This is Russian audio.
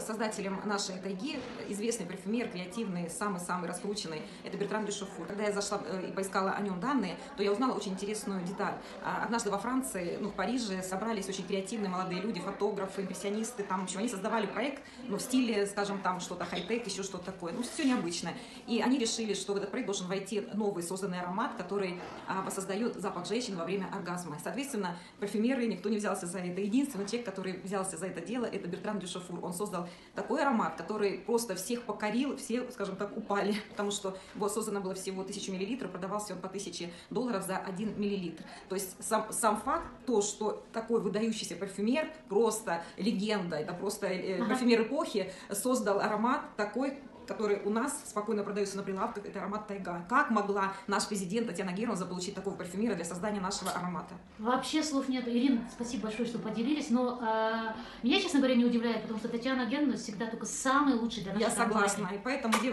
Создателем нашей тайги, известный парфюмер, креативный, самый-самый раскрученный, это Бертран Дюшофур. Когда я зашла э, и поискала о нем данные, то я узнала очень интересную деталь. А, однажды во Франции, ну, в Париже собрались очень креативные молодые люди, фотографы, импрессионисты, там, в общем, они создавали проект, ну, в стиле, скажем, там, что-то хай-тек, еще что-то такое, ну, все необычное. И они решили, что в этот проект должен войти новый созданный аромат, который а, воссоздает запах женщин во время оргазма. Соответственно, парфюмеры, никто не взялся за это. Единственный человек, который взялся за это дело, это Бертран Дюшофур. Он создал такой аромат, который просто всех покорил, все, скажем так, упали, потому что его создано было всего 1000 миллилитров, продавался он по 1000 долларов за 1 миллилитр. То есть сам, сам факт, то, что такой выдающийся парфюмер, просто легенда, это просто э, парфюмер эпохи, создал аромат такой, который у нас спокойно продается на прилавках, это аромат Тайга. Как могла наш президент Татьяна Герман заполучить такого парфюмера для создания нашего аромата? Вообще слов нет. Ирина, спасибо большое, что поделились. Но э, меня, честно говоря, не удивляет, потому что Татьяна Герман всегда только самый лучший для нашей Я согласна. И поэтому, девочки,